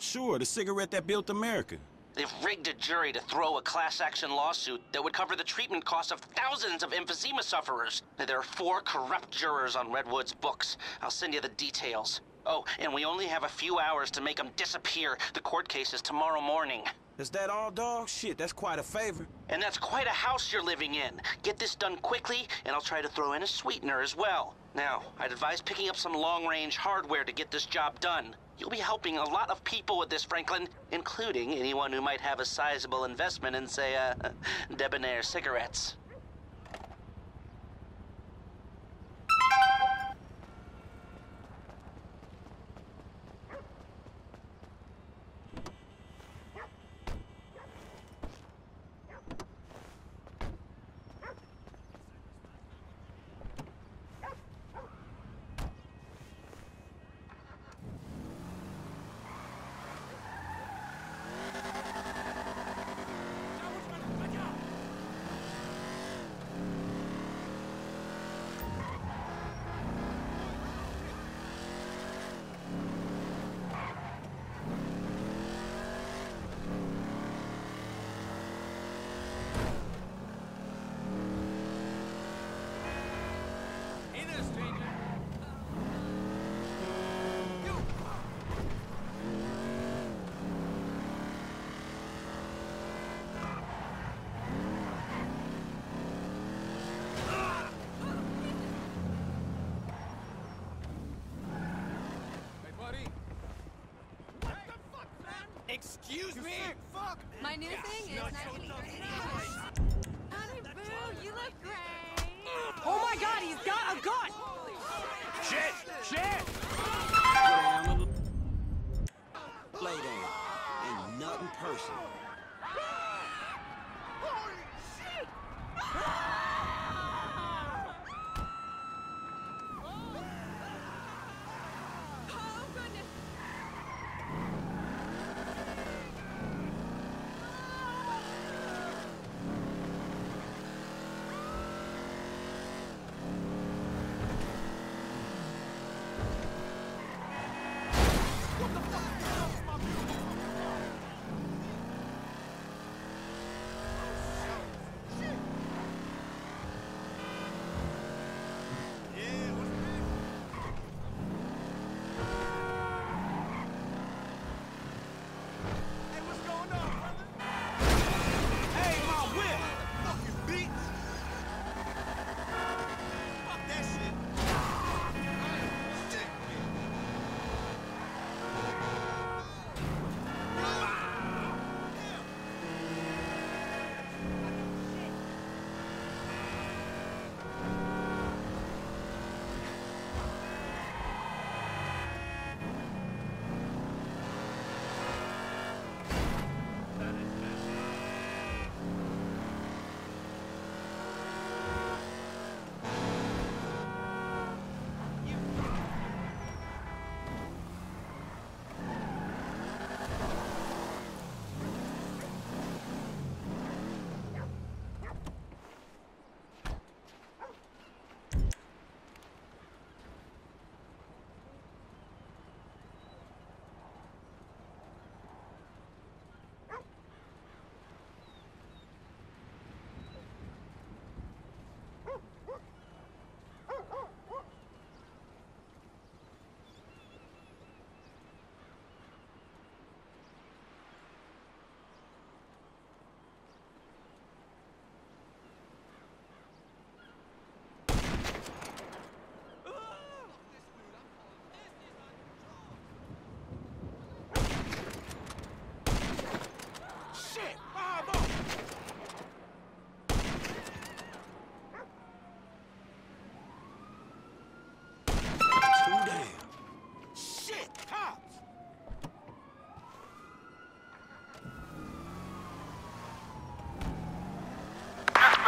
Sure, the cigarette that built America. They've rigged a jury to throw a class action lawsuit that would cover the treatment costs of thousands of emphysema sufferers. There are four corrupt jurors on Redwood's books. I'll send you the details. Oh, and we only have a few hours to make them disappear. The court case is tomorrow morning. Is that all, dog? Shit, that's quite a favor. And that's quite a house you're living in. Get this done quickly, and I'll try to throw in a sweetener as well. Now, I'd advise picking up some long-range hardware to get this job done. You'll be helping a lot of people with this, Franklin, including anyone who might have a sizable investment in, say, uh, Debonaire cigarettes. Excuse me? Fuck! My new thing is 1939. Honey Boo, you look great. Oh my god, he's got a gun! Shit!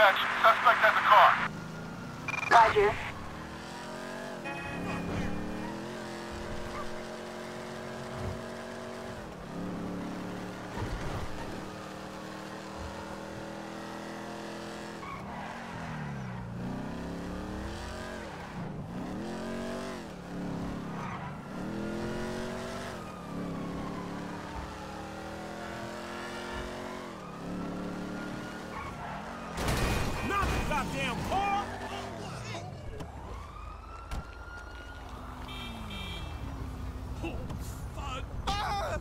Dispatch, suspect has a car. Roger. Goddamn car? Oh!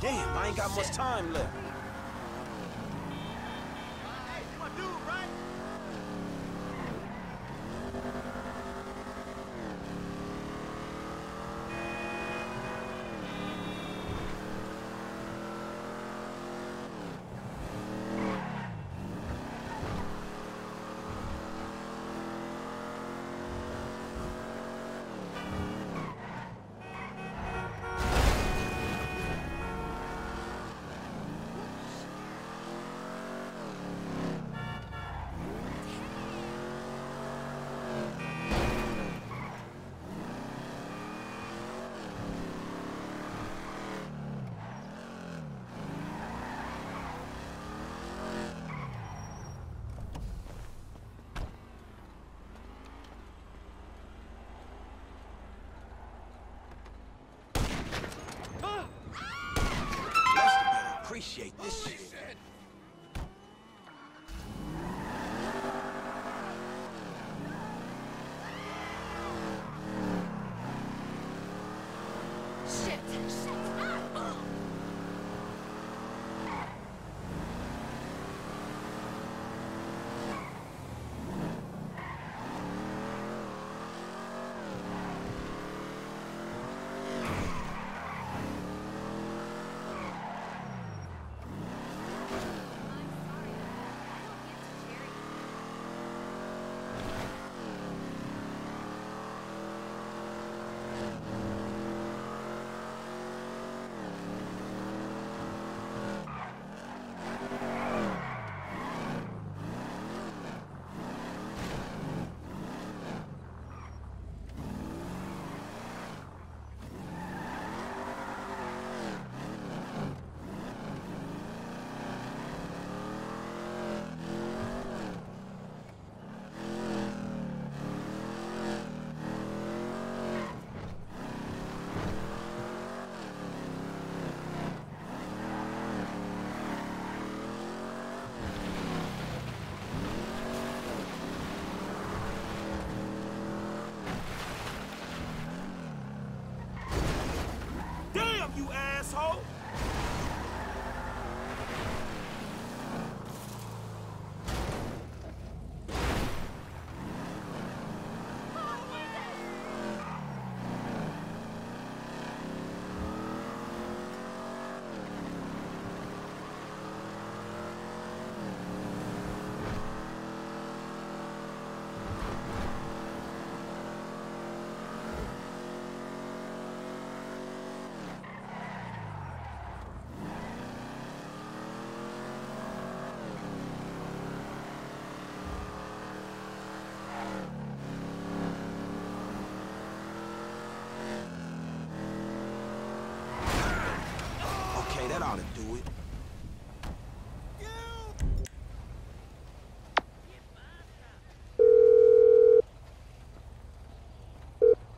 Damn, I ain't got much time left.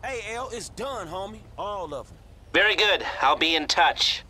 Hey, L, it's done, homie. All of them. Very good. I'll be in touch.